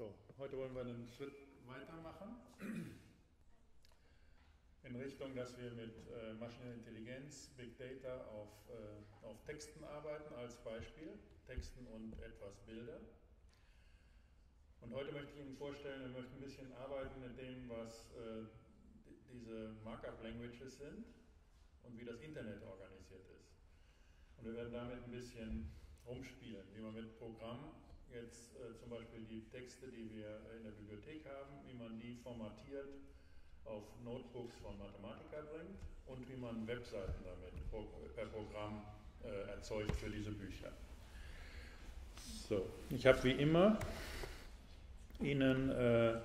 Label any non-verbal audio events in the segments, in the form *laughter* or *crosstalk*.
So, heute wollen wir einen Schritt weitermachen in Richtung, dass wir mit äh, maschinelle Intelligenz, Big Data auf, äh, auf Texten arbeiten als Beispiel, Texten und etwas Bilder. Und heute möchte ich Ihnen vorstellen, wir möchten ein bisschen arbeiten mit dem, was äh, diese Markup Languages sind und wie das Internet organisiert ist. Und wir werden damit ein bisschen rumspielen, wie man mit Programmen jetzt äh, zum Beispiel die Texte, die wir in der Bibliothek haben, wie man die formatiert auf Notebooks von Mathematiker bringt und wie man Webseiten damit per Programm äh, erzeugt für diese Bücher. So, ich habe wie immer Ihnen äh,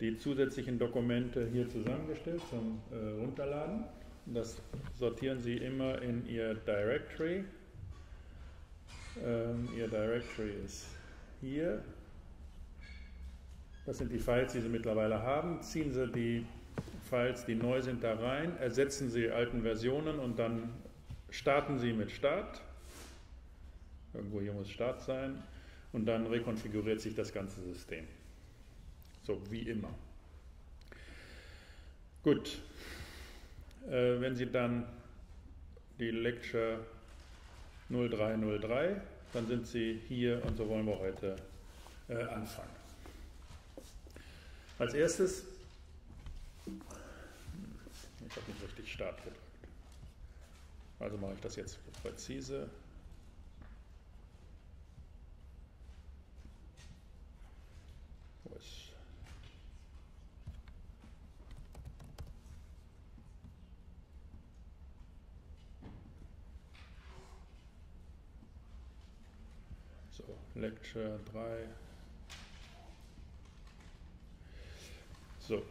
die zusätzlichen Dokumente hier zusammengestellt zum äh, Runterladen. Das sortieren Sie immer in Ihr Directory ähm, Ihr Directory ist hier. Das sind die Files, die Sie mittlerweile haben. Ziehen Sie die Files, die neu sind, da rein, ersetzen Sie alten Versionen und dann starten Sie mit Start. Irgendwo hier muss Start sein. Und dann rekonfiguriert sich das ganze System. So wie immer. Gut. Äh, wenn Sie dann die Lecture 0303, dann sind Sie hier und so wollen wir heute äh, anfangen. Als erstes, ich habe nicht richtig Start gedrückt, also mache ich das jetzt präzise. Wo ist Lecture 3. So.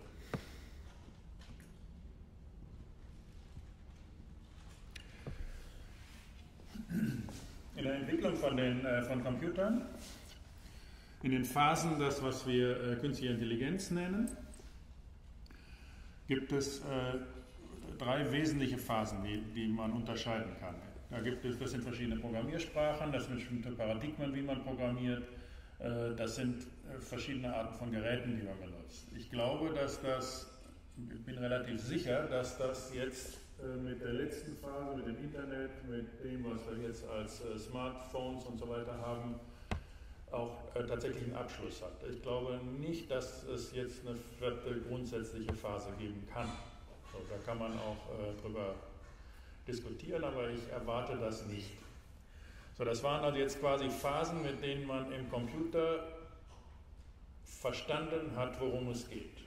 In der Entwicklung von, den, äh, von Computern, in den Phasen, das was wir äh, künstliche Intelligenz nennen, gibt es äh, drei wesentliche Phasen, die, die man unterscheiden kann. Da gibt es, das sind verschiedene Programmiersprachen, das sind bestimmte Paradigmen, wie man programmiert. Äh, das sind äh, verschiedene Arten von Geräten, die man benutzt. Ich glaube, dass das, ich bin relativ sicher, dass das jetzt äh, mit der letzten Phase, mit dem Internet, mit dem, was wir jetzt als Smartphones und so weiter haben, auch tatsächlich einen Abschluss hat. Ich glaube nicht, dass es jetzt eine vierte grundsätzliche Phase geben kann. Da kann man auch drüber diskutieren, aber ich erwarte das nicht. So, das waren also jetzt quasi Phasen, mit denen man im Computer verstanden hat, worum es geht.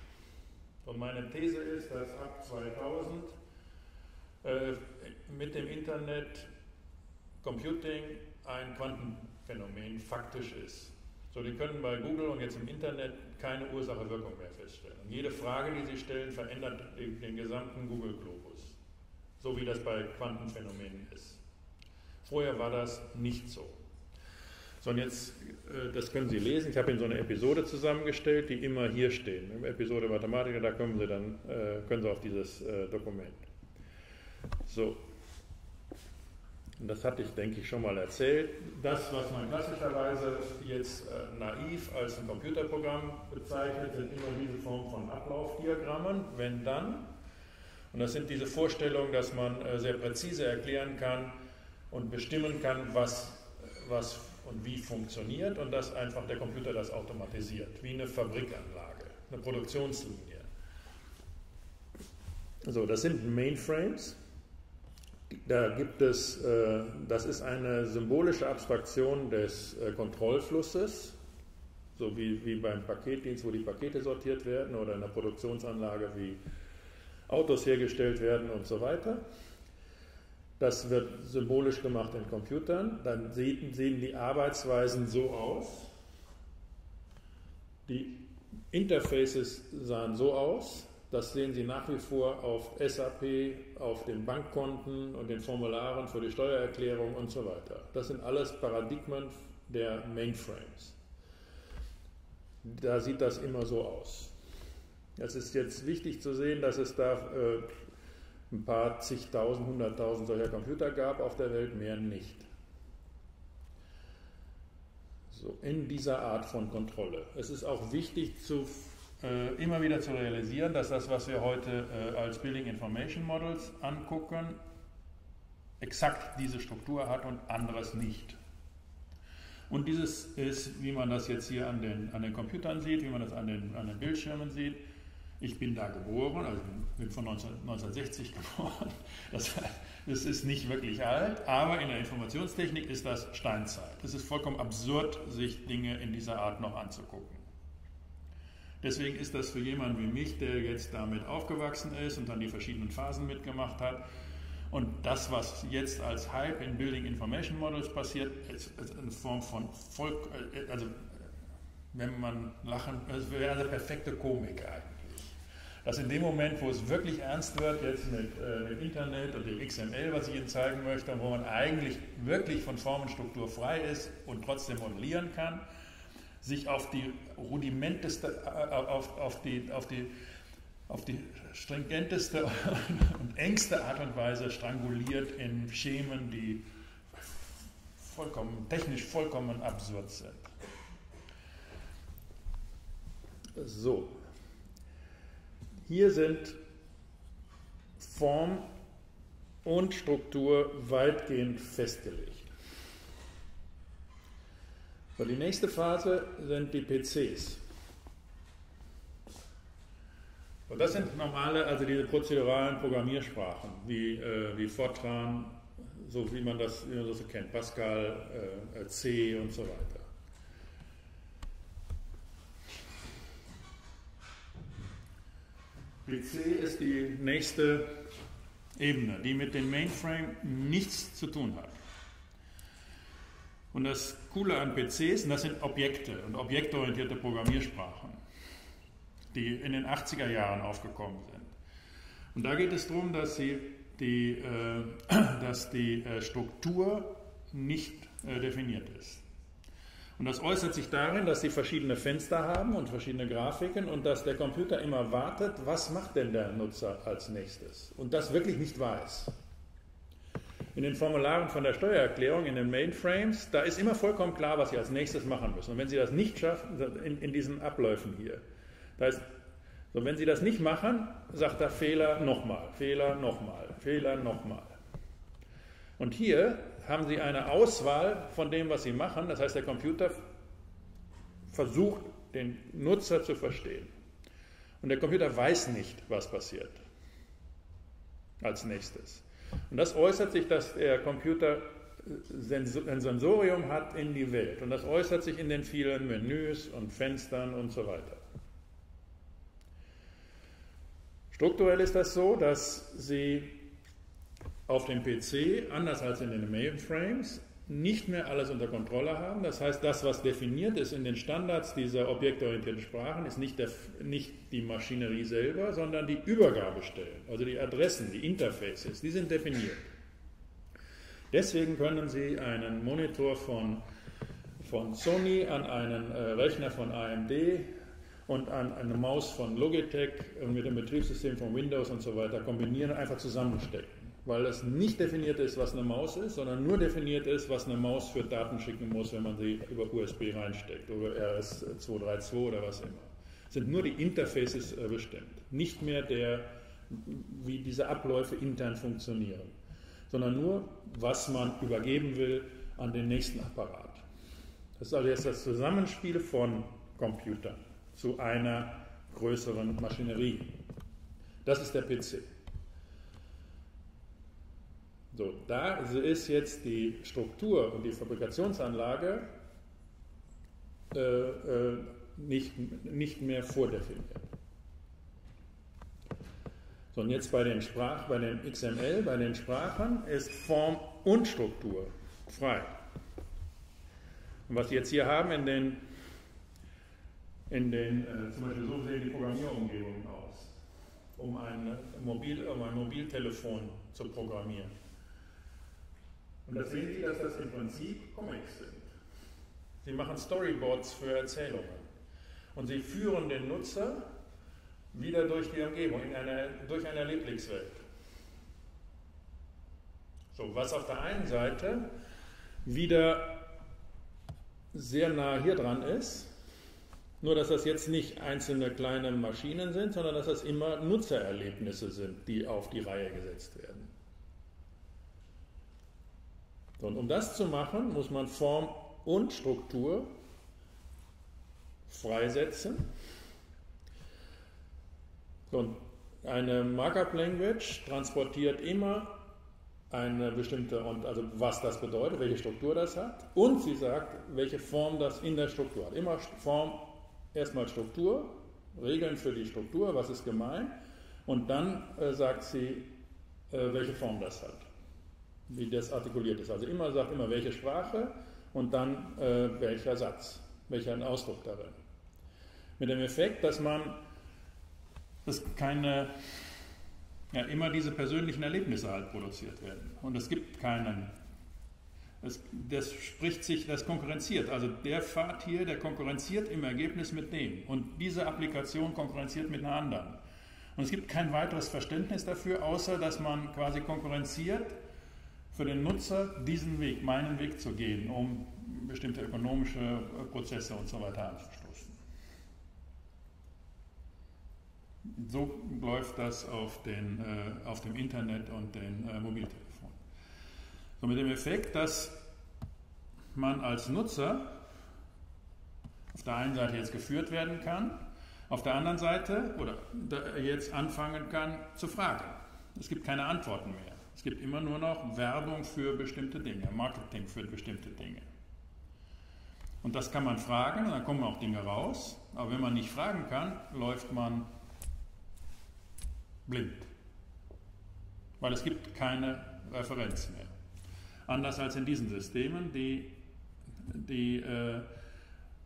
Und meine These ist, dass ab 2000 äh, mit dem Internet Computing ein Quantenphänomen faktisch ist. So, die können bei Google und jetzt im Internet keine Ursache-Wirkung mehr feststellen. Und jede Frage, die sie stellen, verändert den, den gesamten Google-Globus so wie das bei Quantenphänomenen ist. Vorher war das nicht so. So, und jetzt, äh, das können Sie lesen, ich habe Ihnen so eine Episode zusammengestellt, die immer hier stehen. Im Episode Mathematiker, da kommen Sie dann, äh, können Sie auf dieses äh, Dokument. So, und das hatte ich, denke ich, schon mal erzählt. Das, was man klassischerweise jetzt naiv als ein Computerprogramm bezeichnet, sind immer diese Form von Ablaufdiagrammen. Wenn dann, und das sind diese Vorstellungen, dass man äh, sehr präzise erklären kann und bestimmen kann, was, was und wie funktioniert und dass einfach der Computer das automatisiert, wie eine Fabrikanlage, eine Produktionslinie. So, das sind Mainframes. Da gibt es, äh, das ist eine symbolische Abstraktion des äh, Kontrollflusses, so wie, wie beim Paketdienst, wo die Pakete sortiert werden, oder in der Produktionsanlage wie Autos hergestellt werden und so weiter. Das wird symbolisch gemacht in Computern. Dann sehen, sehen die Arbeitsweisen so aus. Die Interfaces sahen so aus. Das sehen Sie nach wie vor auf SAP, auf den Bankkonten und den Formularen für die Steuererklärung und so weiter. Das sind alles Paradigmen der Mainframes. Da sieht das immer so aus. Es ist jetzt wichtig zu sehen, dass es da äh, ein paar zigtausend, hunderttausend solcher Computer gab auf der Welt, mehr nicht. So, in dieser Art von Kontrolle. Es ist auch wichtig, zu, äh, immer wieder zu realisieren, dass das, was wir heute äh, als Building Information Models angucken, exakt diese Struktur hat und anderes nicht. Und dieses ist, wie man das jetzt hier an den, an den Computern sieht, wie man das an den, an den Bildschirmen sieht. Ich bin da geboren, also bin von 19, 1960 geboren. Das, das ist nicht wirklich alt, aber in der Informationstechnik ist das Steinzeit. Es ist vollkommen absurd, sich Dinge in dieser Art noch anzugucken. Deswegen ist das für jemanden wie mich, der jetzt damit aufgewachsen ist und dann die verschiedenen Phasen mitgemacht hat, und das, was jetzt als Hype in Building Information Models passiert, ist, eine Form von Volk, also wenn man lachen, es wäre eine perfekte Komik eigentlich. Dass in dem Moment, wo es wirklich ernst wird, jetzt mit äh, dem Internet und dem XML, was ich Ihnen zeigen möchte, wo man eigentlich wirklich von Formenstruktur frei ist und trotzdem modellieren kann, sich auf die rudimenteste, äh, auf, auf, die, auf die auf die stringenteste *laughs* und engste Art und Weise stranguliert in Schemen, die vollkommen, technisch vollkommen absurd sind. So, hier sind Form und Struktur weitgehend festgelegt. So, die nächste Phase sind die PCs. Und das sind normale, also diese prozeduralen Programmiersprachen, wie, äh, wie Fortran, so wie man das, wie man das so kennt, Pascal, äh, C und so weiter. PC ist die nächste Ebene, die mit dem Mainframe nichts zu tun hat. Und das Coole an PCs, das sind Objekte und objektorientierte Programmiersprachen die in den 80er Jahren aufgekommen sind. Und da geht es darum, dass, sie die, äh, *clears throat* dass die äh, Struktur nicht äh, definiert ist. Und das äußert sich darin, dass sie verschiedene Fenster haben und verschiedene Grafiken und dass der Computer immer wartet, was macht denn der Nutzer als nächstes und das wirklich nicht weiß. In den Formularen von der Steuererklärung, in den Mainframes, da ist immer vollkommen klar, was Sie als nächstes machen müssen. Und wenn Sie das nicht schaffen, in, in diesen Abläufen hier, das heißt, so, wenn Sie das nicht machen, sagt er Fehler nochmal, Fehler nochmal, Fehler nochmal. Und hier haben Sie eine Auswahl von dem, was Sie machen. Das heißt, der Computer versucht, den Nutzer zu verstehen. Und der Computer weiß nicht, was passiert als nächstes. Und das äußert sich, dass der Computer ein Sensorium hat in die Welt. Und das äußert sich in den vielen Menüs und Fenstern und so weiter. Strukturell ist das so, dass Sie auf dem PC, anders als in den Mainframes, nicht mehr alles unter Kontrolle haben. Das heißt, das, was definiert ist in den Standards dieser objektorientierten Sprachen, ist nicht, der, nicht die Maschinerie selber, sondern die Übergabestellen, also die Adressen, die Interfaces, die sind definiert. Deswegen können Sie einen Monitor von, von Sony an einen äh, Rechner von AMD und an eine Maus von Logitech mit dem Betriebssystem von Windows und so weiter kombinieren, einfach zusammenstecken. Weil es nicht definiert ist, was eine Maus ist, sondern nur definiert ist, was eine Maus für Daten schicken muss, wenn man sie über USB reinsteckt oder RS232 oder was immer. Es sind nur die Interfaces äh, bestimmt, nicht mehr der, wie diese Abläufe intern funktionieren, sondern nur, was man übergeben will an den nächsten Apparat. Das ist also jetzt das Zusammenspiel von Computern zu einer größeren Maschinerie. Das ist der PC. So, da ist jetzt die Struktur und die Fabrikationsanlage äh, äh, nicht, nicht mehr vordefiniert. So, und jetzt bei den, Sprach, bei den XML, bei den Sprachen ist Form und Struktur frei. Und was Sie jetzt hier haben in den in den, äh, zum Beispiel so sehen die Programmierumgebungen aus, um ein, Mobil, um ein Mobiltelefon zu programmieren. Und da sehen Sie, dass das im Prinzip Comics sind. Sie machen Storyboards für Erzählungen. Und sie führen den Nutzer wieder durch die Umgebung, in eine, durch eine Lieblingswelt. So, was auf der einen Seite wieder sehr nah hier dran ist, nur dass das jetzt nicht einzelne kleine Maschinen sind, sondern dass das immer Nutzererlebnisse sind, die auf die Reihe gesetzt werden. Und um das zu machen, muss man Form und Struktur freisetzen. Und eine Markup Language transportiert immer eine bestimmte, und also was das bedeutet, welche Struktur das hat, und sie sagt, welche Form das in der Struktur hat. Immer Form, erstmal Struktur, Regeln für die Struktur, was ist gemein, und dann äh, sagt sie, äh, welche Form das hat, wie das artikuliert ist. Also immer sagt immer welche Sprache und dann äh, welcher Satz, welcher Ausdruck darin. Mit dem Effekt, dass man dass keine ja, immer diese persönlichen Erlebnisse halt produziert werden. Und es gibt keinen. Es, das spricht sich, das konkurrenziert. Also der Pfad hier, der konkurrenziert im Ergebnis mit dem. Und diese Applikation konkurrenziert mit einer anderen. Und es gibt kein weiteres Verständnis dafür, außer dass man quasi konkurrenziert für den Nutzer diesen Weg, meinen Weg zu gehen, um bestimmte ökonomische Prozesse und so weiter anzustoßen. So läuft das auf, den, äh, auf dem Internet und den äh, Mobiltelefonen. So mit dem Effekt, dass man als Nutzer auf der einen Seite jetzt geführt werden kann, auf der anderen Seite oder jetzt anfangen kann zu fragen. Es gibt keine Antworten mehr. Es gibt immer nur noch Werbung für bestimmte Dinge, Marketing für bestimmte Dinge. Und das kann man fragen, und dann kommen auch Dinge raus. Aber wenn man nicht fragen kann, läuft man blind. Weil es gibt keine Referenz mehr. Anders als in diesen Systemen, die, die äh,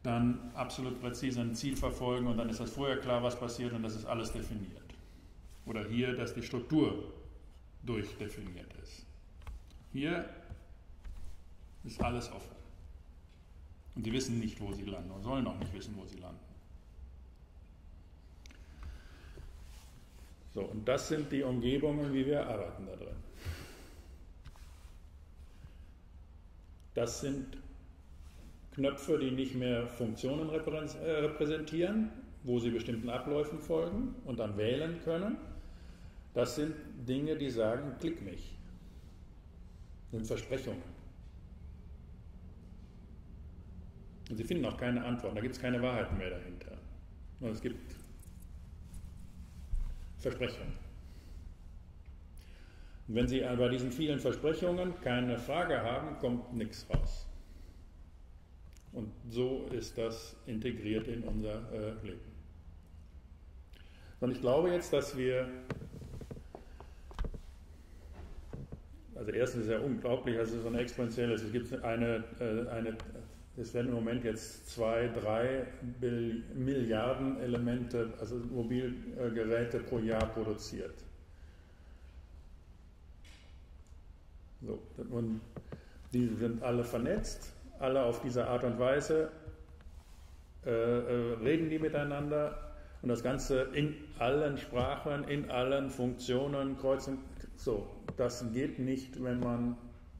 dann absolut präzise ein Ziel verfolgen und dann ist das vorher klar, was passiert und das ist alles definiert. Oder hier, dass die Struktur durchdefiniert ist. Hier ist alles offen. Und die wissen nicht, wo sie landen und sollen auch nicht wissen, wo sie landen. So, und das sind die Umgebungen, wie wir arbeiten da drin. Das sind Knöpfe, die nicht mehr Funktionen repräsentieren, wo sie bestimmten Abläufen folgen und dann wählen können. Das sind Dinge, die sagen, klick mich. Sind Versprechungen. Und sie finden auch keine Antworten, da gibt es keine Wahrheiten mehr dahinter. Und es gibt Versprechungen. Und wenn Sie bei diesen vielen Versprechungen keine Frage haben, kommt nichts raus. Und so ist das integriert in unser äh, Leben. Und ich glaube jetzt, dass wir, also erstens ist ja unglaublich, also so eine exponentielle, es gibt eine, äh, eine es werden im Moment jetzt zwei, drei Milliarden Elemente, also Mobilgeräte pro Jahr produziert. So, und die sind alle vernetzt, alle auf diese Art und Weise äh, äh, reden die miteinander und das Ganze in allen Sprachen, in allen Funktionen kreuzen. So, das geht nicht, wenn man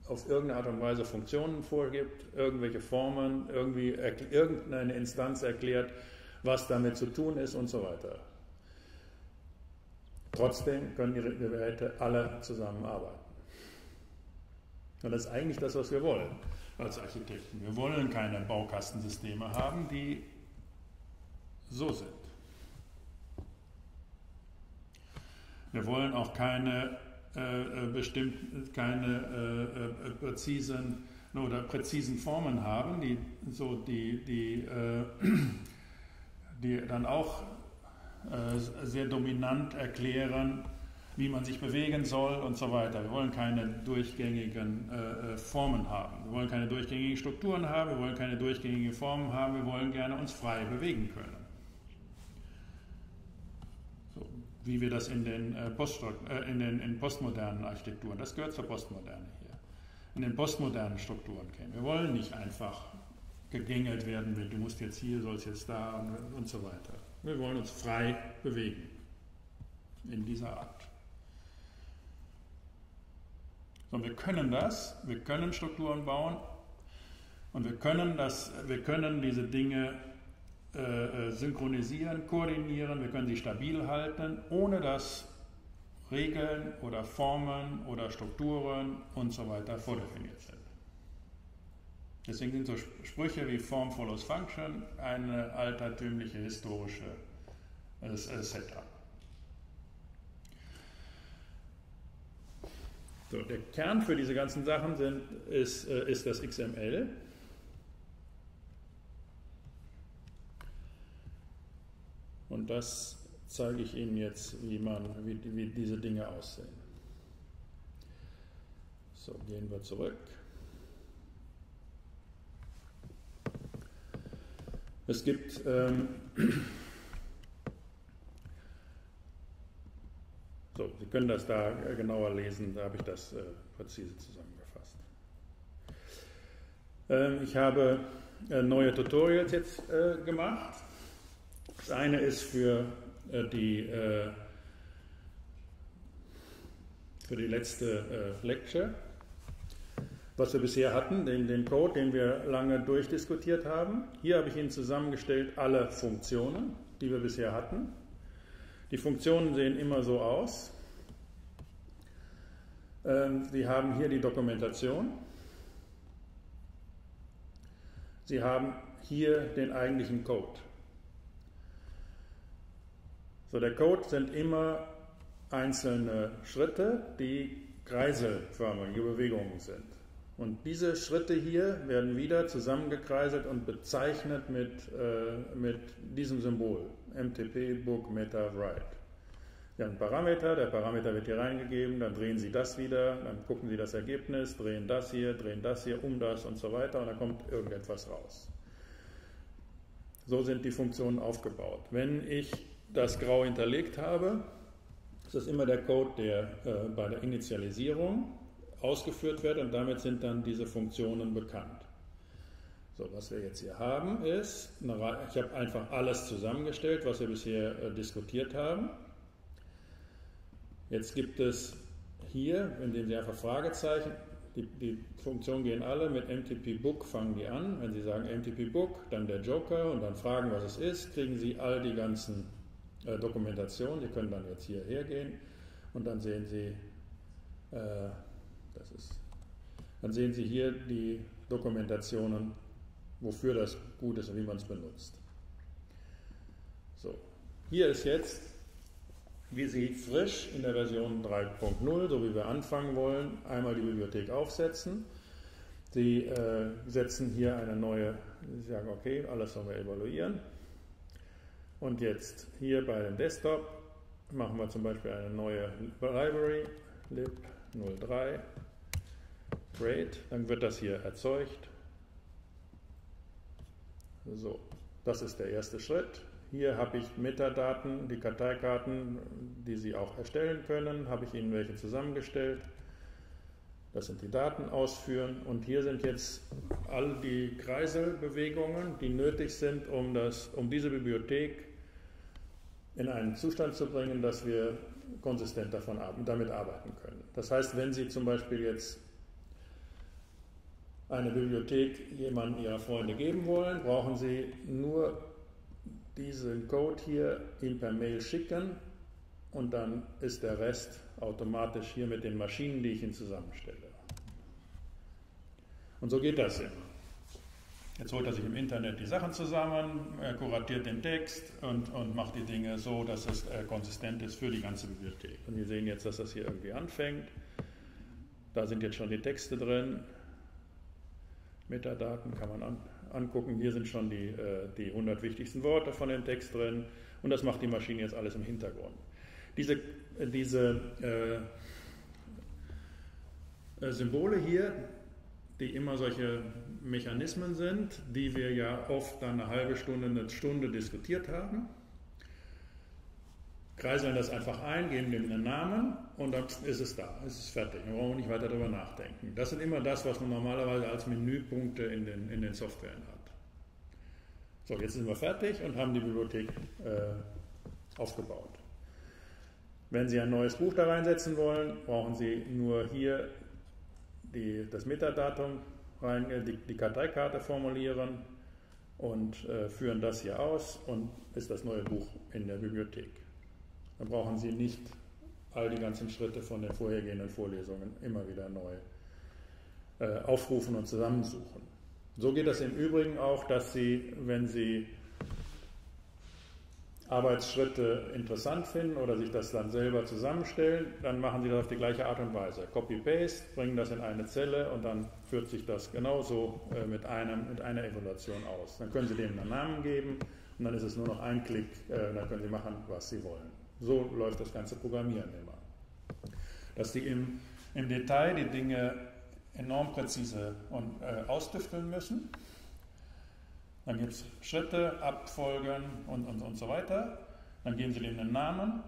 auf irgendeine Art und Weise Funktionen vorgibt, irgendwelche Formen, irgendwie irgendeine Instanz erklärt, was damit zu tun ist und so weiter. Trotzdem können die Geräte alle zusammenarbeiten. Und das ist eigentlich das, was wir wollen als Architekten. Wir wollen keine Baukastensysteme haben, die so sind. Wir wollen auch keine bestimmt keine äh, präzisen oder präzisen Formen haben, die, so die, die, die dann auch sehr dominant erklären, wie man sich bewegen soll und so weiter. Wir wollen keine durchgängigen äh, Formen haben. Wir wollen keine durchgängigen Strukturen haben. Wir wollen keine durchgängigen Formen haben. Wir wollen gerne uns frei bewegen können. Wie wir das in den, äh, Post, äh, in den in postmodernen Architekturen, das gehört zur Postmoderne hier, in den postmodernen Strukturen kennen. Wir wollen nicht einfach gegängelt werden mit, du musst jetzt hier, sollst jetzt da und, und so weiter. Wir wollen uns frei bewegen in dieser Art. Und wir können das, wir können Strukturen bauen, Und wir können, das, wir können diese Dinge synchronisieren, koordinieren, wir können sie stabil halten, ohne dass Regeln oder Formen oder Strukturen und so weiter vordefiniert sind. Deswegen sind so Sprüche wie Form follows Function eine altertümliche historische äh, Setup. So, der Kern für diese ganzen Sachen sind, ist, äh, ist das XML. Und das zeige ich Ihnen jetzt, wie, man, wie, wie diese Dinge aussehen. So, gehen wir zurück. Es gibt ähm, *clears throat* so, Sie können das da genauer lesen, da habe ich das äh, präzise zusammengefasst. Ähm, ich habe äh, neue Tutorials jetzt äh, gemacht. Das eine ist für äh, die, äh, für die letzte äh, Lecture was wir bisher hatten, den, den Code, den wir lange durchdiskutiert haben. Hier habe ich Ihnen zusammengestellt alle Funktionen, die wir bisher hatten. Die Funktionen sehen immer so aus. Ähm, Sie haben hier die Dokumentation. Sie haben hier den eigentlichen Code. So, der Code sind immer einzelne Schritte, die kreiselförmige Bewegungen sind. Und diese Schritte hier werden wieder zusammengekreiselt und bezeichnet mit, äh, mit diesem Symbol, MTP Book Meta Write. Sie haben einen Parameter, der Parameter wird hier reingegeben, dann drehen Sie das wieder, dann gucken Sie das Ergebnis, drehen das hier, drehen das hier, um das und so weiter und dann kommt irgendetwas raus. So sind die Funktionen aufgebaut. Wenn ich das grau hinterlegt habe, ist das immer der Code, der äh, bei der Initialisierung ausgeführt wird und damit sind dann diese Funktionen bekannt. So, was wir jetzt hier haben ist, ich habe einfach alles zusammengestellt, was wir bisher äh, diskutiert haben. Jetzt gibt es hier, indem Sie einfach Fragezeichen, die, die Funktionen gehen alle mit MTP Book, fangen die an. Wenn Sie sagen MTP Book, dann der Joker und dann fragen, was es ist, kriegen Sie all die ganzen äh, Dokumentationen. Sie können dann jetzt hierher gehen und dann sehen Sie, äh, das ist, dann sehen Sie hier die Dokumentationen, wofür das gut ist und wie man es benutzt. So, hier ist jetzt, wie Sie frisch in der Version 3.0, so wie wir anfangen wollen, einmal die Bibliothek aufsetzen. Sie äh, setzen hier eine neue, Sie sagen, okay, alles sollen wir evaluieren. Und jetzt hier bei dem Desktop machen wir zum Beispiel eine neue Library, lib03 Create, dann wird das hier erzeugt. So, das ist der erste Schritt. Hier habe ich Metadaten, die Karteikarten, die Sie auch erstellen können, habe ich Ihnen welche zusammengestellt. Das sind die Daten ausführen und hier sind jetzt all die Kreiselbewegungen, die nötig sind, um, das, um diese Bibliothek in einen Zustand zu bringen, dass wir konsistent davon, damit arbeiten können. Das heißt, wenn Sie zum Beispiel jetzt eine Bibliothek jemandem Ihrer Freunde geben wollen, brauchen Sie nur diesen Code hier ihm per Mail schicken und dann ist der Rest automatisch hier mit den Maschinen, die ich Ihnen zusammenstelle. Und so geht das immer. Jetzt holt er sich im Internet die Sachen zusammen, er kuratiert den Text und, und macht die Dinge so, dass es äh, konsistent ist für die ganze Bibliothek. Und wir sehen jetzt, dass das hier irgendwie anfängt. Da sind jetzt schon die Texte drin. Metadaten kann man an, angucken. Hier sind schon die, äh, die 100 wichtigsten Worte von dem Text drin und das macht die Maschine jetzt alles im Hintergrund. Diese, äh, diese äh, äh, Symbole hier, die immer solche Mechanismen sind, die wir ja oft eine halbe Stunde, eine Stunde diskutiert haben, kreiseln das einfach ein, geben dem einen Namen und dann ist es da, ist es fertig. Wir brauchen nicht weiter darüber nachdenken. Das sind immer das, was man normalerweise als Menüpunkte in den, in den Softwaren hat. So, jetzt sind wir fertig und haben die Bibliothek äh, aufgebaut. Wenn Sie ein neues Buch da reinsetzen wollen, brauchen Sie nur hier die, das Metadatum rein, äh, die, die Karteikarte formulieren und äh, führen das hier aus und ist das neue Buch in der Bibliothek. Dann brauchen Sie nicht all die ganzen Schritte von den vorhergehenden Vorlesungen immer wieder neu äh, aufrufen und zusammensuchen. So geht es im Übrigen auch, dass Sie, wenn Sie Arbeitsschritte interessant finden oder sich das dann selber zusammenstellen, dann machen Sie das auf die gleiche Art und Weise. Copy-Paste, bringen das in eine Zelle und dann führt sich das genauso äh, mit, einem, mit einer Evaluation aus. Dann können Sie dem einen Namen geben und dann ist es nur noch ein Klick, äh, dann können Sie machen, was Sie wollen. So läuft das ganze Programmieren immer. Dass Sie im, im Detail die Dinge enorm präzise und, äh, ausdüfteln müssen, dann gibt es Schritte, Abfolgen und, und, und so weiter. Dann geben Sie dem einen Namen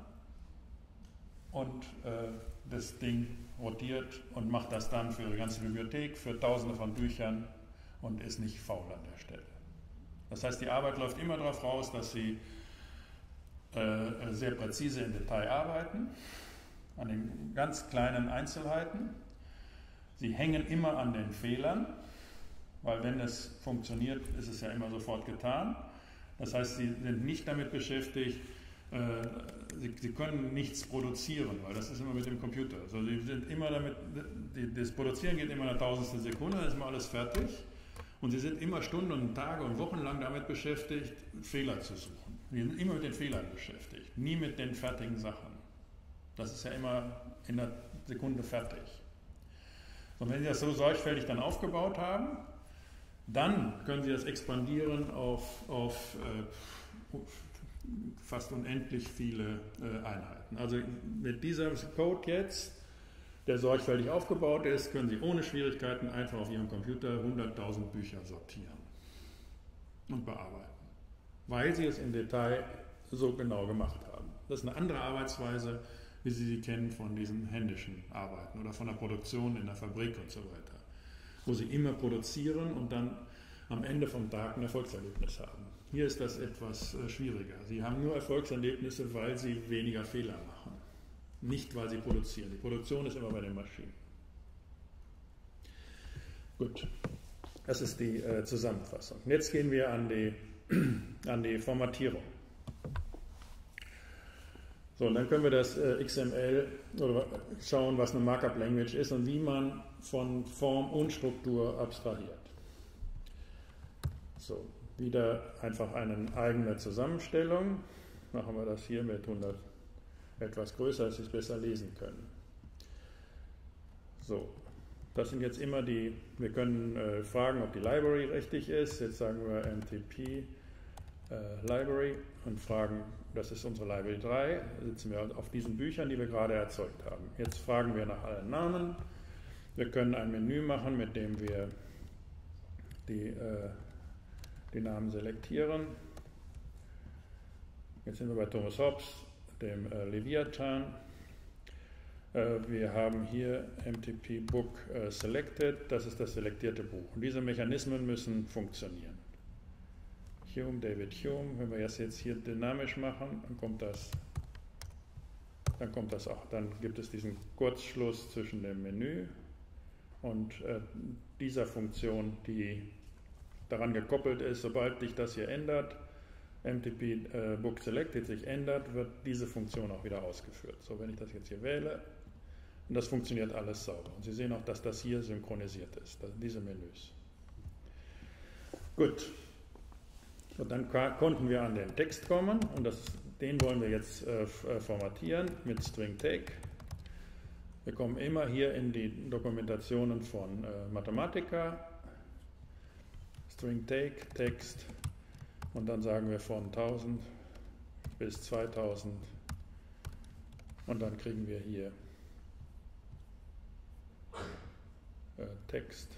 und äh, das Ding rotiert und macht das dann für die ganze Bibliothek, für tausende von Büchern und ist nicht faul an der Stelle. Das heißt, die Arbeit läuft immer darauf raus, dass Sie äh, sehr präzise im Detail arbeiten, an den ganz kleinen Einzelheiten. Sie hängen immer an den Fehlern weil wenn es funktioniert, ist es ja immer sofort getan. Das heißt, sie sind nicht damit beschäftigt, äh, sie, können nichts produzieren, weil das ist immer mit dem Computer. Also sie sind immer damit, das Produzieren geht immer eine tausendste Sekunde, dann ist immer alles fertig. Und sie sind immer Stunden und Tage und Wochen lang damit beschäftigt, Fehler zu suchen. Sie sind immer mit den Fehlern beschäftigt, nie mit den fertigen Sachen. Das ist ja immer in einer Sekunde fertig. Und wenn Sie das so sorgfältig dann aufgebaut haben, dann können Sie das expandieren auf, auf äh, fast unendlich viele äh, Einheiten. Also mit diesem Code jetzt, der sorgfältig aufgebaut ist, können Sie ohne Schwierigkeiten einfach auf Ihrem Computer 100.000 Bücher sortieren und bearbeiten, weil Sie es im Detail so genau gemacht haben. Das ist eine andere Arbeitsweise, wie Sie sie kennen von diesen händischen Arbeiten oder von der Produktion in der Fabrik und so weiter wo sie immer produzieren und dann am Ende vom Tag ein Erfolgserlebnis haben. Hier ist das etwas äh, schwieriger. Sie haben nur Erfolgserlebnisse, weil sie weniger Fehler machen, nicht weil sie produzieren. Die Produktion ist immer bei den Maschinen. Gut, das ist die äh, Zusammenfassung. Jetzt gehen wir an die, *clears throat* an die Formatierung. So, und dann können wir das äh, XML oder schauen, was eine Markup Language ist und wie man von Form und Struktur abstrahiert. So, wieder einfach eine eigene Zusammenstellung. Machen wir das hier mit 100 etwas größer, dass Sie es besser lesen können. So, das sind jetzt immer die, wir können äh, fragen, ob die Library richtig ist. Jetzt sagen wir MTP äh, Library und fragen, das ist unsere Library 3, da sitzen wir auf diesen Büchern, die wir gerade erzeugt haben. Jetzt fragen wir nach allen Namen. Wir können ein Menü machen, mit dem wir die, äh, die Namen selektieren. Jetzt sind wir bei Thomas Hobbes, dem äh, Leviathan. Äh, wir haben hier MTP Book äh, Selected, das ist das selektierte Buch. Und diese Mechanismen müssen funktionieren. Hume, David Hume. Wenn wir das jetzt hier dynamisch machen, dann kommt das, dann kommt das auch. Dann gibt es diesen Kurzschluss zwischen dem Menü und äh, dieser Funktion, die daran gekoppelt ist. Sobald sich das hier ändert, MTP äh, Book Selected sich ändert, wird diese Funktion auch wieder ausgeführt. So, wenn ich das jetzt hier wähle, und das funktioniert alles sauber. Und Sie sehen auch, dass das hier synchronisiert ist, diese Menüs. Gut, und dann konnten wir an den Text kommen und das, den wollen wir jetzt äh, äh, formatieren mit String Take. Wir kommen immer hier in die Dokumentationen von äh, Mathematica, String Take, Text und dann sagen wir von 1000 bis 2000 und dann kriegen wir hier äh, Text.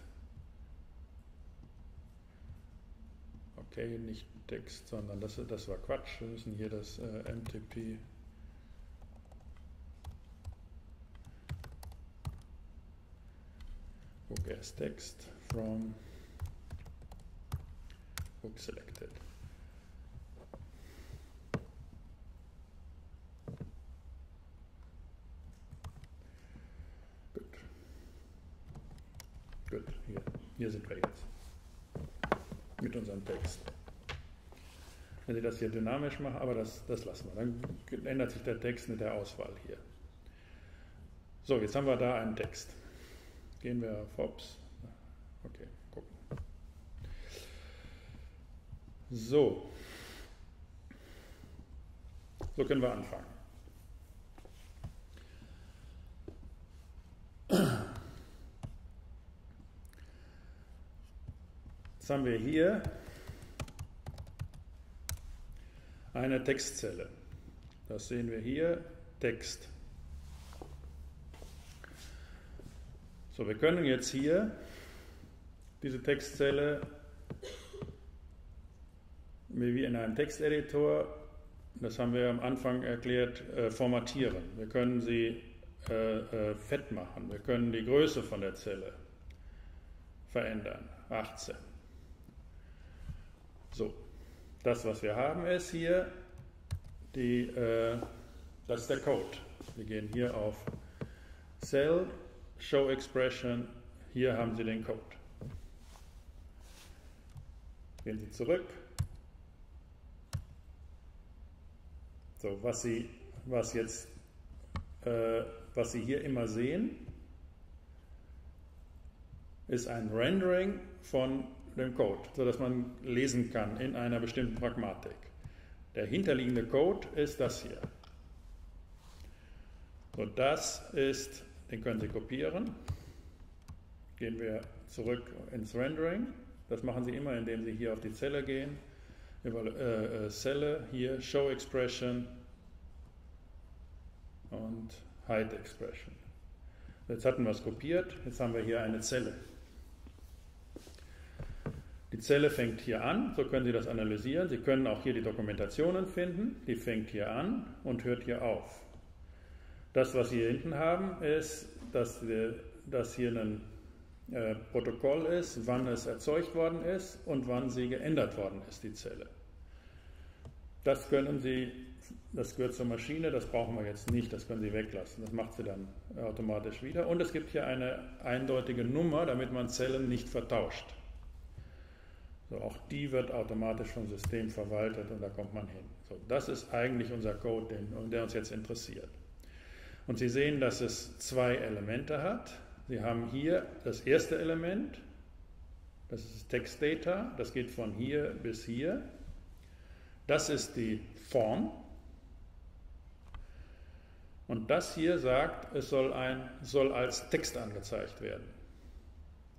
okay, nicht Text, sondern das, das war Quatsch. Wir müssen hier das äh, MTP book text from book selected. Gut. Gut, hier. Hier sind wir jetzt mit unserem Text. Wenn Sie das hier dynamisch machen, aber das, das lassen wir. Dann ändert sich der Text mit der Auswahl hier. So, jetzt haben wir da einen Text. Gehen wir auf Ops. Okay, gucken. So. So können wir anfangen. Jetzt haben wir hier eine Textzelle. Das sehen wir hier, Text. So, wir können jetzt hier diese Textzelle wie in einem Texteditor, das haben wir am Anfang erklärt, äh, formatieren. Wir können sie äh, äh, fett machen. Wir können die Größe von der Zelle verändern. 18. So, das, was wir haben, ist hier, die, äh, das ist der Code. Wir gehen hier auf Cell, Show Expression, hier haben Sie den Code. Gehen Sie zurück. So, was Sie, was jetzt, äh, was Sie hier immer sehen, ist ein Rendering von dem Code, sodass man lesen kann in einer bestimmten Pragmatik. Der hinterliegende Code ist das hier. So, das ist, den können Sie kopieren. Gehen wir zurück ins Rendering. Das machen Sie immer, indem Sie hier auf die Zelle gehen. Über äh, äh, Zelle, hier Show Expression und Hide Expression. Jetzt hatten wir es kopiert, jetzt haben wir hier eine Zelle. Die Zelle fängt hier an, so können Sie das analysieren. Sie können auch hier die Dokumentationen finden. Die fängt hier an und hört hier auf. Das, was Sie hier hinten haben, ist, dass, wir, dass hier ein äh, Protokoll ist, wann es erzeugt worden ist und wann sie geändert worden ist, die Zelle. Das können Sie, das gehört zur Maschine, das brauchen wir jetzt nicht, das können Sie weglassen. Das macht sie dann automatisch wieder. Und es gibt hier eine eindeutige Nummer, damit man Zellen nicht vertauscht. So, auch die wird automatisch vom System verwaltet und da kommt man hin. So, das ist eigentlich unser Code, den, der uns jetzt interessiert. Und Sie sehen, dass es zwei Elemente hat. Sie haben hier das erste Element, das ist Text Data, das geht von hier bis hier. Das ist die Form. Und das hier sagt, es soll, ein, soll als Text angezeigt werden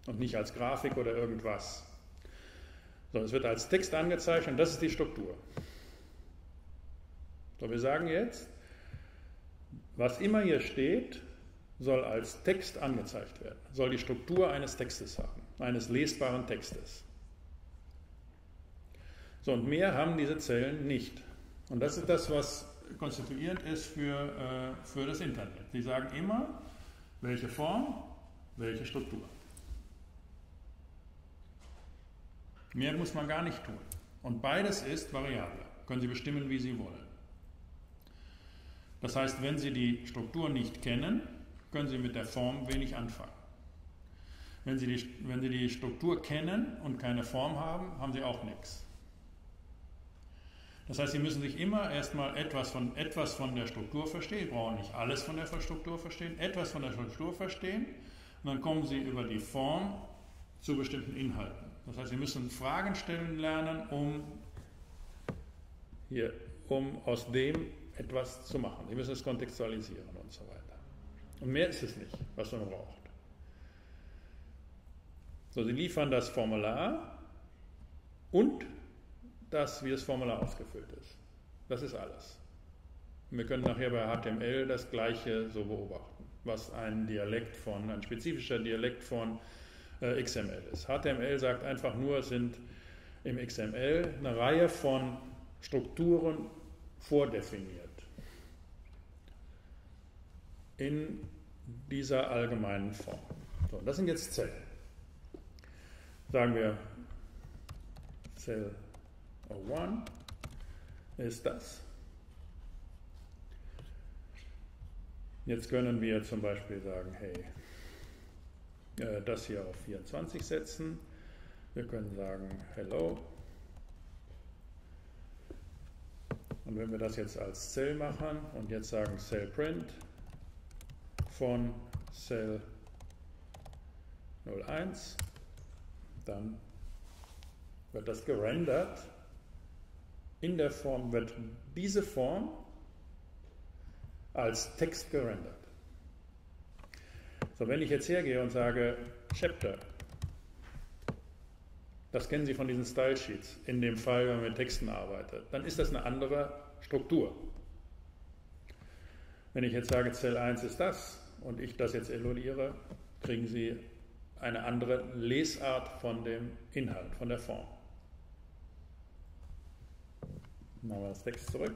und nicht als Grafik oder irgendwas. So, es wird als Text angezeigt und das ist die Struktur. So, wir sagen jetzt, was immer hier steht, soll als Text angezeigt werden, soll die Struktur eines Textes haben, eines lesbaren Textes. So, und mehr haben diese Zellen nicht. Und das ist das, was konstituierend ist für, äh, für das Internet. Sie sagen immer, welche Form, welche Struktur. Mehr muss man gar nicht tun. Und beides ist variabel. Können Sie bestimmen, wie Sie wollen. Das heißt, wenn Sie die Struktur nicht kennen, können Sie mit der Form wenig anfangen. Wenn Sie, die, wenn Sie die Struktur kennen und keine Form haben, haben Sie auch nichts. Das heißt, Sie müssen sich immer erstmal etwas von, etwas von der Struktur verstehen. Sie brauchen nicht alles von der Struktur verstehen, etwas von der Struktur verstehen. Und dann kommen Sie über die Form zu bestimmten Inhalten. Das heißt, Sie müssen Fragen stellen lernen, um, hier, um aus dem etwas zu machen. Sie müssen es kontextualisieren und so weiter. Und mehr ist es nicht, was man braucht. So, Sie liefern das Formular und das, wie das Formular ausgefüllt ist. Das ist alles. Und wir können nachher bei HTML das Gleiche so beobachten, was ein Dialekt von, ein spezifischer Dialekt von äh, XML ist. HTML sagt einfach nur, es sind im XML eine Reihe von Strukturen vordefiniert. In dieser allgemeinen Form. So, das sind jetzt Zellen. Sagen wir, Cell 01 ist das. Jetzt können wir zum Beispiel sagen, hey, äh, das hier auf 24 setzen. Wir können sagen Hello. Und wenn wir das jetzt als Cell machen und jetzt sagen Cell Print von Cell 01, dann wird das gerendert. In der Form wird diese Form als Text gerendert. So, wenn ich jetzt hergehe und sage Chapter, das kennen Sie von diesen Style Sheets, in dem Fall, wenn man mit Texten arbeitet, dann ist das eine andere Struktur. Wenn ich jetzt sage, Zell 1 ist das und ich das jetzt evaluiere, kriegen Sie eine andere Lesart von dem Inhalt, von der Form. Machen wir das Text zurück.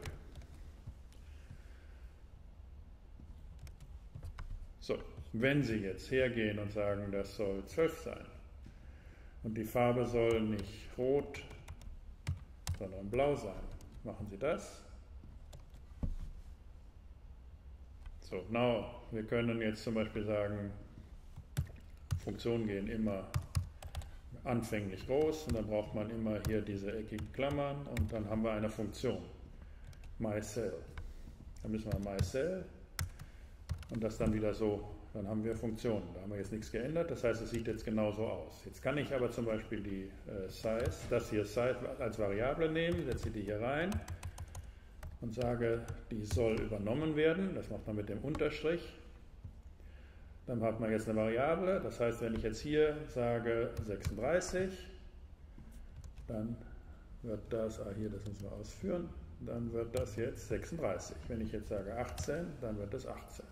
So, wenn Sie jetzt hergehen und sagen, das soll 12 sein und die Farbe soll nicht rot, sondern blau sein, machen Sie das. So, now, wir können jetzt zum Beispiel sagen, Funktionen gehen immer anfänglich groß und dann braucht man immer hier diese eckigen Klammern und dann haben wir eine Funktion, myCell. Dann müssen wir myCell und das dann wieder so, dann haben wir Funktionen. Da haben wir jetzt nichts geändert, das heißt, es sieht jetzt genauso aus. Jetzt kann ich aber zum Beispiel die äh, Size, das hier Size als Variable nehmen, setze die hier rein und sage, die soll übernommen werden. Das macht man mit dem Unterstrich. Dann hat man jetzt eine Variable, das heißt, wenn ich jetzt hier sage 36, dann wird das, ah hier, das müssen wir ausführen, dann wird das jetzt 36. Wenn ich jetzt sage 18, dann wird das 18.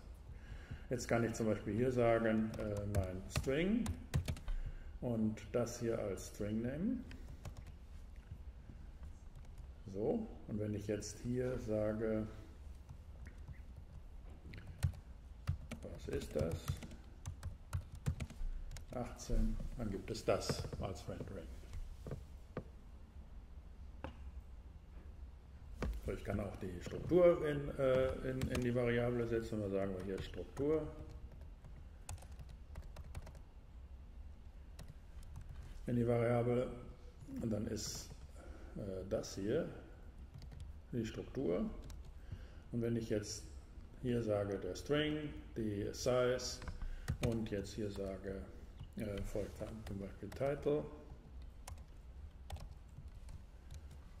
Jetzt kann ich zum Beispiel hier sagen, äh, mein String und das hier als String nehmen. So, und wenn ich jetzt hier sage, was ist das? 18, dann gibt es das als Rendering. So, ich kann auch die Struktur in, äh, in, in die Variable setzen. Da sagen wir hier Struktur. In die Variable und dann ist das hier die Struktur. Und wenn ich jetzt hier sage der String, die Size und jetzt hier sage, äh, folgt dann zum Beispiel Title,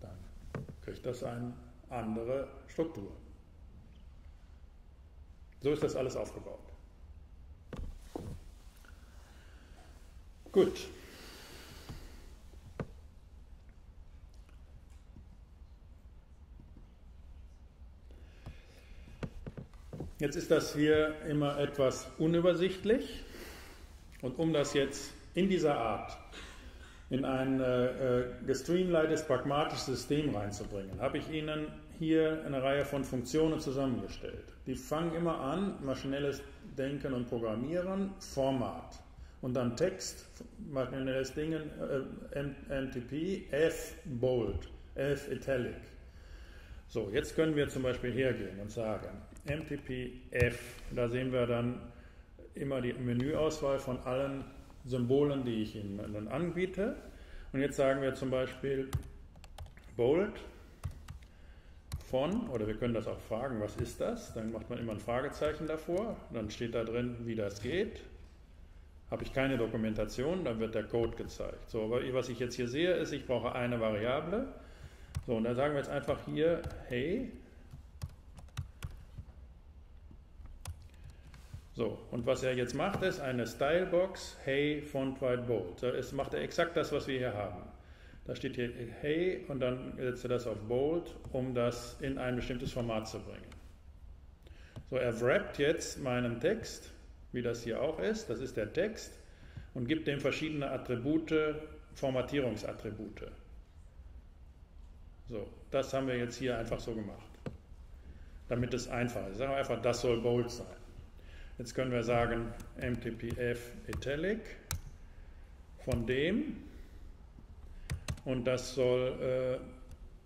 dann kriegt das ein andere Struktur. So ist das alles aufgebaut. Gut. Jetzt ist das hier immer etwas unübersichtlich und um das jetzt in dieser Art in ein äh, gestreamlinedes, pragmatisches System reinzubringen, habe ich Ihnen hier eine Reihe von Funktionen zusammengestellt. Die fangen immer an, maschinelles Denken und Programmieren, Format und dann Text, maschinelles Dingen, äh, MTP, F Bold, F Italic. So, jetzt können wir zum Beispiel hergehen und sagen, MTP F, da sehen wir dann immer die Menüauswahl von allen Symbolen, die ich Ihnen dann anbiete. Und jetzt sagen wir zum Beispiel Bold von, oder wir können das auch fragen, was ist das? Dann macht man immer ein Fragezeichen davor, dann steht da drin, wie das geht. Habe ich keine Dokumentation, dann wird der Code gezeigt. So, aber was ich jetzt hier sehe, ist, ich brauche eine Variable. So, und dann sagen wir jetzt einfach hier, hey, So, und was er jetzt macht, ist eine Stylebox Hey Font White Bold. Es macht er exakt das, was wir hier haben. Da steht hier Hey und dann setzt er das auf Bold, um das in ein bestimmtes Format zu bringen. So, er wrappt jetzt meinen Text, wie das hier auch ist, das ist der Text, und gibt dem verschiedene Attribute, Formatierungsattribute. So, das haben wir jetzt hier einfach so gemacht, damit es einfach ist. Sagen wir einfach, das soll bold sein. Jetzt können wir sagen mtpf italic von dem und das soll,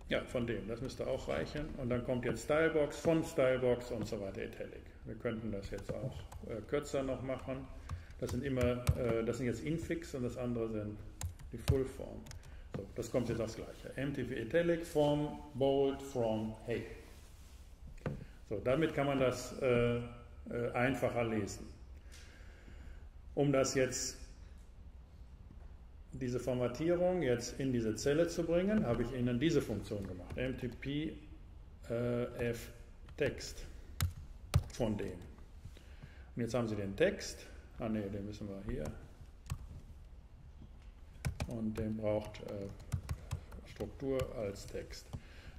äh, ja, von dem, das müsste auch reichen. Und dann kommt jetzt Stylebox, von Stylebox und so weiter italic. Wir könnten das jetzt auch äh, kürzer noch machen. Das sind immer, äh, das sind jetzt Infix und das andere sind die Fullform. So, das kommt jetzt aufs Gleiche. MTV Italic, Form, Bold, From, Hey. So, damit kann man das äh, einfacher lesen. Um das jetzt, diese Formatierung jetzt in diese Zelle zu bringen, habe ich Ihnen diese Funktion gemacht. MTP äh, F Text von dem. Und jetzt haben Sie den Text. Ah ne, den müssen wir hier. Und den braucht äh, Struktur als Text.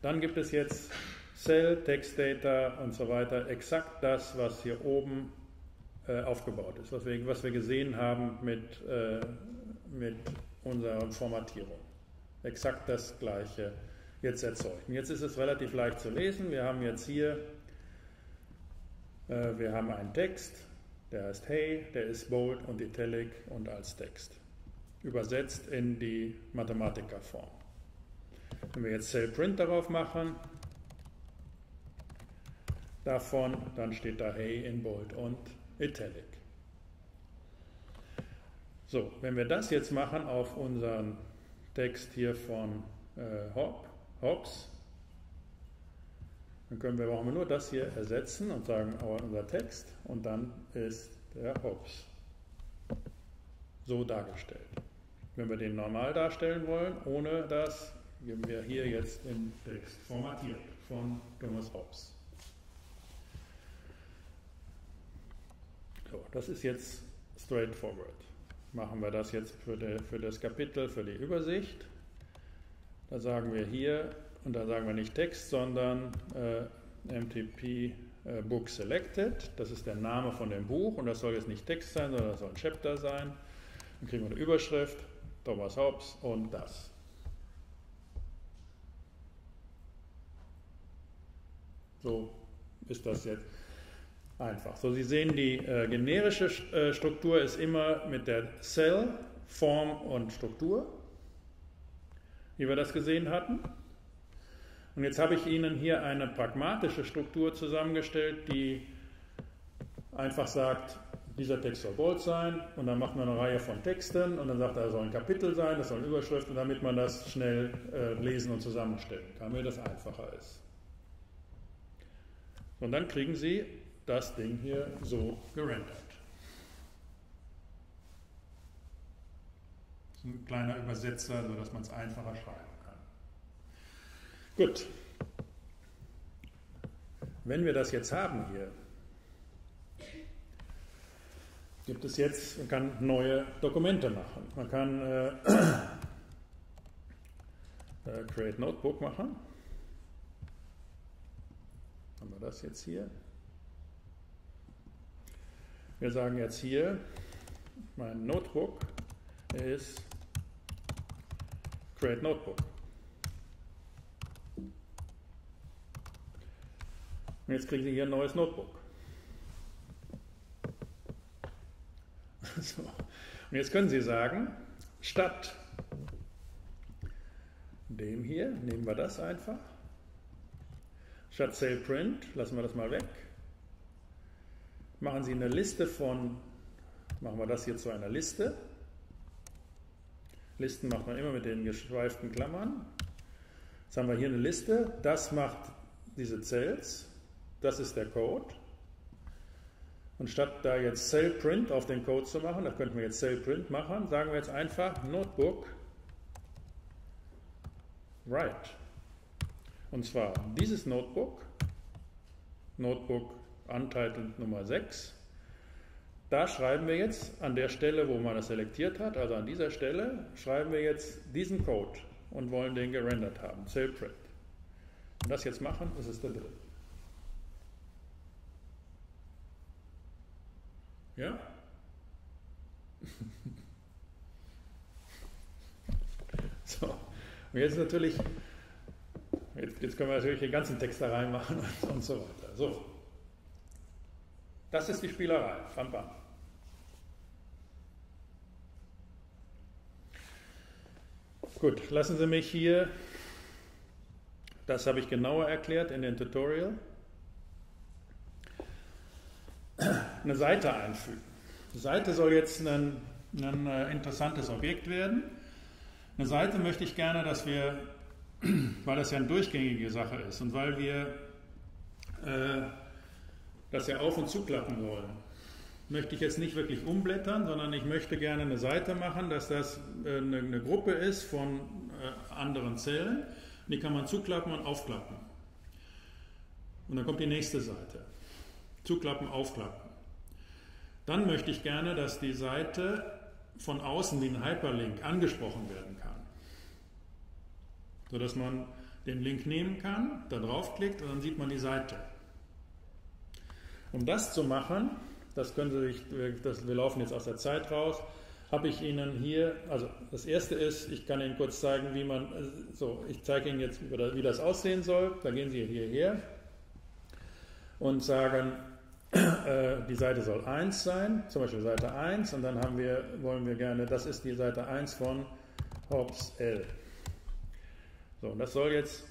Dann gibt es jetzt Cell, Text Data und so weiter. Exakt das, was hier oben äh, aufgebaut ist, was wir, was wir gesehen haben mit, äh, mit unserer Formatierung. Exakt das gleiche jetzt erzeugt. Und jetzt ist es relativ leicht zu lesen. Wir haben jetzt hier, äh, wir haben einen Text, der heißt Hey, der ist bold und italic und als Text. Übersetzt in die Mathematikerform. Wenn wir jetzt Cell Print darauf machen, davon, dann steht da Hey in bold und italic. So, wenn wir das jetzt machen auf unseren Text hier von äh, Hobbes, dann können wir, brauchen wir nur das hier ersetzen und sagen, aber unser Text und dann ist der Hobbes so dargestellt. Wenn wir den normal darstellen wollen, ohne das, geben wir hier jetzt den Text formatiert von Thomas Hobbes. So, das ist jetzt straightforward. Machen wir das jetzt für, die, für das Kapitel, für die Übersicht. Da sagen wir hier, und da sagen wir nicht Text, sondern äh, MTP äh, Book Selected. Das ist der Name von dem Buch und das soll jetzt nicht Text sein, sondern das soll ein Chapter sein. Dann kriegen wir eine Überschrift, Thomas Hobbes und das. So ist das jetzt einfach. So, Sie sehen, die äh, generische äh, Struktur ist immer mit der Cell, Form und Struktur, wie wir das gesehen hatten. Und jetzt habe ich Ihnen hier eine pragmatische Struktur zusammengestellt, die einfach sagt, dieser Text soll bold sein und dann macht man eine Reihe von Texten und dann sagt er, er soll ein Kapitel sein, das soll eine Überschrift und damit man das schnell äh, lesen und zusammenstellen kann, damit das einfacher ist. Und dann kriegen Sie das Ding hier so gerendert. Das ist ein kleiner Übersetzer, sodass man es einfacher schreiben Gut. Wenn wir das jetzt haben hier, gibt es jetzt, man kann neue Dokumente machen. Man kann äh, äh, Create Notebook machen. Haben wir das jetzt hier? Wir sagen jetzt hier, mein Notebook ist Create Notebook. Und jetzt kriegen Sie hier ein neues Notebook. So. Und jetzt können Sie sagen, statt dem hier, nehmen wir das einfach. Statt Sale Print, lassen wir das mal weg. Machen Sie eine Liste von, machen wir das hier zu einer Liste. Listen macht man immer mit den geschweiften Klammern. Jetzt haben wir hier eine Liste, das macht diese Cells. Das ist der Code. Und statt da jetzt Cell Print auf den Code zu machen, da könnten wir jetzt Cell Print machen, sagen wir jetzt einfach Notebook Write. Und zwar dieses Notebook, Notebook Untitled Nummer 6, da schreiben wir jetzt an der Stelle, wo man das selektiert hat, also an dieser Stelle, schreiben wir jetzt diesen Code und wollen den gerendert haben, Cell Print. Und das jetzt machen, das ist der dritte. Ja? *laughs* so, und jetzt natürlich, jetzt, jetzt können wir natürlich den ganzen Text da reinmachen und, *laughs* und so weiter. So, das ist die Spielerei. Bam, bam. Gut, lassen Sie mich hier, das habe ich genauer erklärt in dem Tutorial eine Seite einfügen. Die Seite soll jetzt ein, ein äh, interessantes Objekt werden. Eine Seite möchte ich gerne, dass wir, *clears throat* weil das ja eine durchgängige Sache ist und weil wir äh, das ja auf- und zuklappen wollen, möchte ich jetzt nicht wirklich umblättern, sondern ich möchte gerne eine Seite machen, dass das äh, eine, eine, Gruppe ist von äh, anderen Zellen. Die kann man zuklappen und aufklappen. Und dann kommt die nächste Seite. Zuklappen, aufklappen. Dann möchte ich gerne, dass die Seite von außen wie ein Hyperlink angesprochen werden kann. Sodass man den Link nehmen kann, da draufklickt und dann sieht man die Seite. Um das zu machen, das können Sie sich, das, wir laufen jetzt aus der Zeit raus, habe ich Ihnen hier, also das erste ist, ich kann Ihnen kurz zeigen, wie man, so, ich zeige Ihnen jetzt, wie das aussehen soll. Da gehen Sie hierher und sagen, äh, die Seite soll 1 sein, zum Beispiel Seite 1, und dann haben wir, wollen wir gerne, das ist die Seite 1 von Hobbes L. So, und das soll jetzt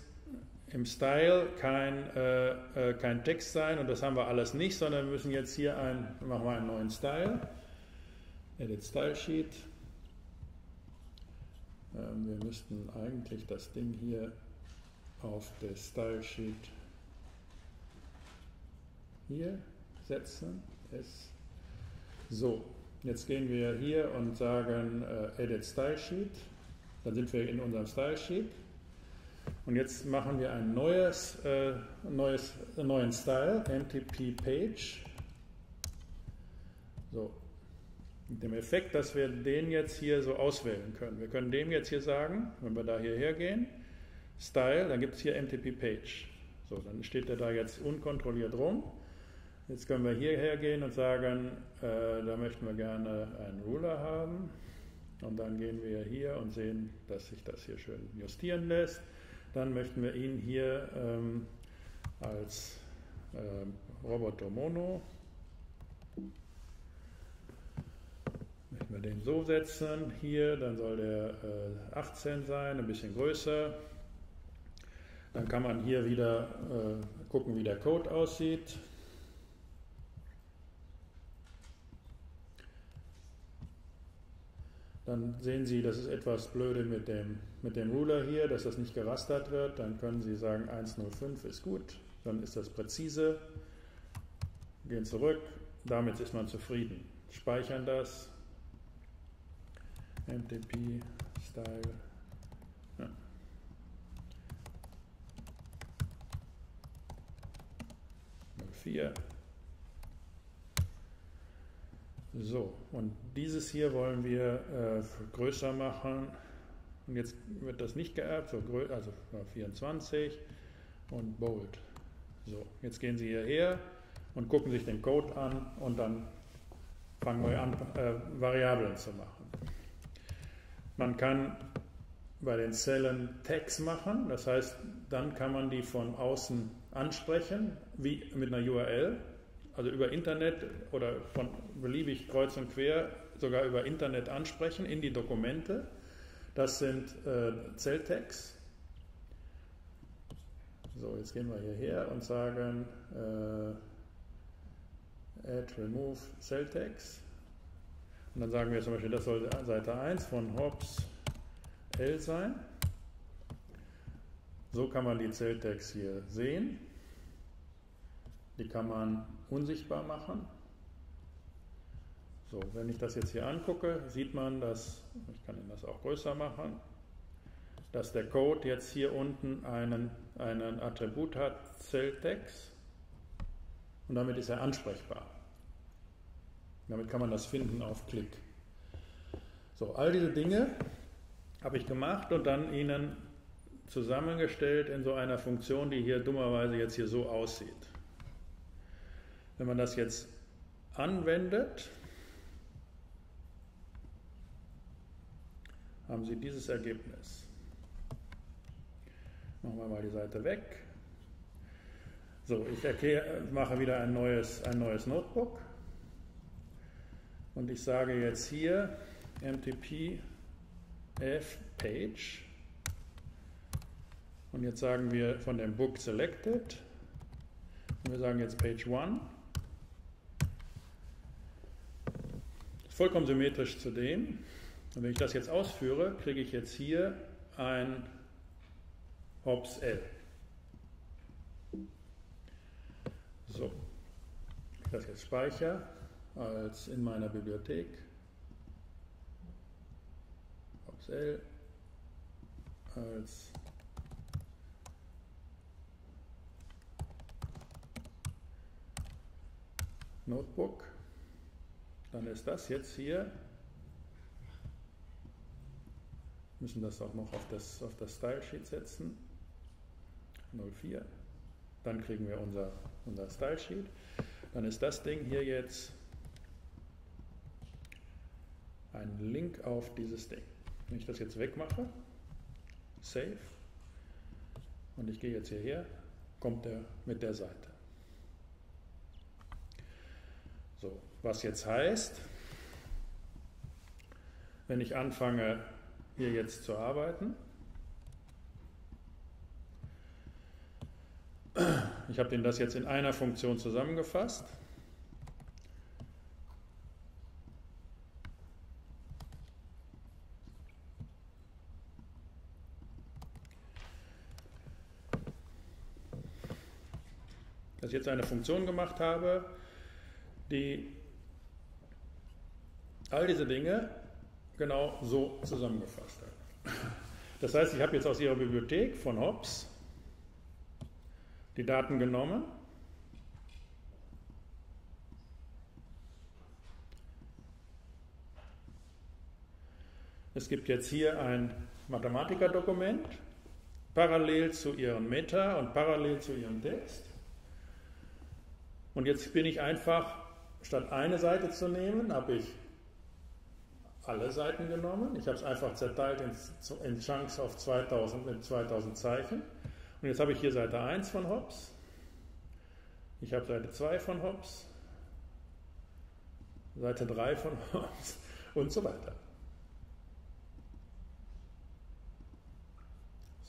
im Style kein, äh, äh, kein Text sein und das haben wir alles nicht, sondern wir müssen jetzt hier ein, machen wir einen neuen Style. Edit Style Sheet. Ähm, wir müssten eigentlich das Ding hier auf der Style Sheet hier setzen. S. So, jetzt gehen wir hier und sagen äh, Edit Style Sheet. Dann sind wir in unserem Style Sheet. Und jetzt machen wir ein neues, äh, neues, einen neuen Style, MTP Page. So, mit dem Effekt, dass wir den jetzt hier so auswählen können. Wir können dem jetzt hier sagen, wenn wir da hierher gehen, Style, dann gibt es hier MTP Page. So, dann steht er da jetzt unkontrolliert rum. Jetzt können wir hierher gehen und sagen, äh, da möchten wir gerne einen Ruler haben. Und dann gehen wir hier und sehen, dass sich das hier schön justieren lässt. Dann möchten wir ihn hier ähm, als äh, Roboter Mono, möchten wir den so setzen, hier, dann soll der äh, 18 sein, ein bisschen größer. Dann kann man hier wieder äh, gucken, wie der Code aussieht. Dann sehen Sie, das ist etwas blöde mit dem, mit dem Ruler hier, dass das nicht gerastert wird. Dann können Sie sagen, 105 ist gut, dann ist das präzise. Gehen zurück, damit ist man zufrieden. Speichern das. MTP Style. Ja. Vier. So, und dieses hier wollen wir äh, größer machen. Und jetzt wird das nicht geerbt, so, also 24 und Bold. So, jetzt gehen Sie hierher und gucken sich den Code an und dann fangen wir an, äh, Variablen zu machen. Man kann bei den Zellen Tags machen, das heißt, dann kann man die von außen ansprechen, wie mit einer URL also über Internet oder von beliebig kreuz und quer sogar über Internet ansprechen in die Dokumente. Das sind äh, Celltext. So, jetzt gehen wir hierher und sagen äh, add remove Celltext. Und dann sagen wir zum Beispiel, das soll Seite 1 von Hobbes L sein. So kann man die Celltext hier sehen. Die kann man unsichtbar machen. So, wenn ich das jetzt hier angucke, sieht man, dass, ich kann Ihnen das auch größer machen, dass der Code jetzt hier unten einen, einen Attribut hat, Celltext, und damit ist er ansprechbar. Damit kann man das finden auf Klick. So, all diese Dinge habe ich gemacht und dann Ihnen zusammengestellt in so einer Funktion, die hier dummerweise jetzt hier so aussieht. Wenn man das jetzt anwendet, haben Sie dieses Ergebnis. Machen wir mal die Seite weg. So, ich erkläre, mache wieder ein neues, ein neues Notebook und ich sage jetzt hier mtp page und jetzt sagen wir von dem Book selected und wir sagen jetzt page 1 vollkommen symmetrisch zu dem. Und wenn ich das jetzt ausführe, kriege ich jetzt hier ein Hobbes L. So, ich das jetzt speichere als in meiner Bibliothek. Hobbes L als Notebook, dann ist das jetzt hier, müssen das auch noch auf das, auf das Style Sheet setzen, 04, dann kriegen wir unser, unser Style Sheet, dann ist das Ding hier jetzt ein Link auf dieses Ding. Wenn ich das jetzt wegmache, Save, und ich gehe jetzt hierher, kommt er mit der Seite. So, was jetzt heißt, wenn ich anfange, hier jetzt zu arbeiten, ich habe Ihnen das jetzt in einer Funktion zusammengefasst. Dass ich jetzt eine Funktion gemacht habe, die all diese Dinge genau so zusammengefasst hat. Das heißt, ich habe jetzt aus Ihrer Bibliothek von Hobbes die Daten genommen Es gibt jetzt hier ein Mathematikerdokument, parallel zu Ihren Meta und parallel zu Ihrem Text. Und jetzt bin ich einfach statt eine Seite zu nehmen, habe ich alle Seiten genommen. Ich habe es einfach zerteilt in, in Chunks auf 2000 mit 2000 Zeichen. Und jetzt habe ich hier Seite 1 von Hobbes. Ich habe Seite 2 von Hobbes. Seite 3 von Hobbes und so weiter.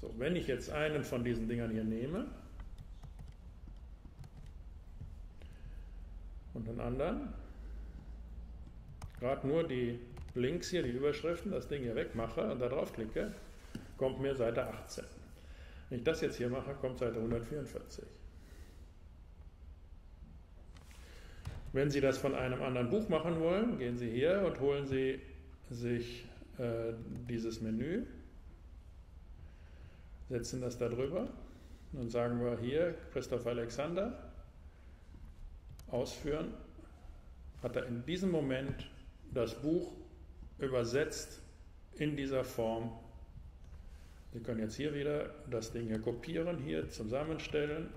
So, wenn ich jetzt einen von diesen Dingern hier nehme, und den anderen. Gerade nur die Links hier, die Überschriften, das Ding hier wegmache und da drauf klicke, kommt mir Seite 18. Wenn ich das jetzt hier mache, kommt Seite 144. Wenn Sie das von einem anderen Buch machen wollen, gehen Sie hier und holen Sie sich äh, dieses Menü, setzen das da drüber und sagen wir hier Christoph Alexander ausführen, hat er in diesem Moment das Buch übersetzt in dieser Form. Sie können jetzt hier wieder das Ding hier kopieren, hier zusammenstellen,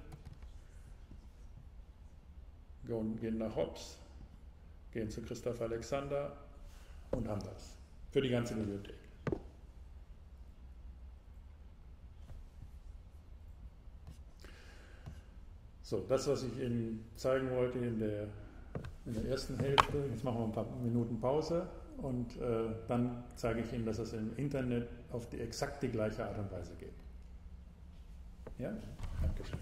gehen nach Hobbes, gehen zu Christoph Alexander und haben das für die ganze Bibliothek. So, das, was ich Ihnen zeigen wollte in der, in der ersten Hälfte, jetzt machen wir ein paar Minuten Pause und äh, dann zeige ich Ihnen, dass es im Internet auf die exakt die gleiche Art und Weise geht. Ja, Dankeschön.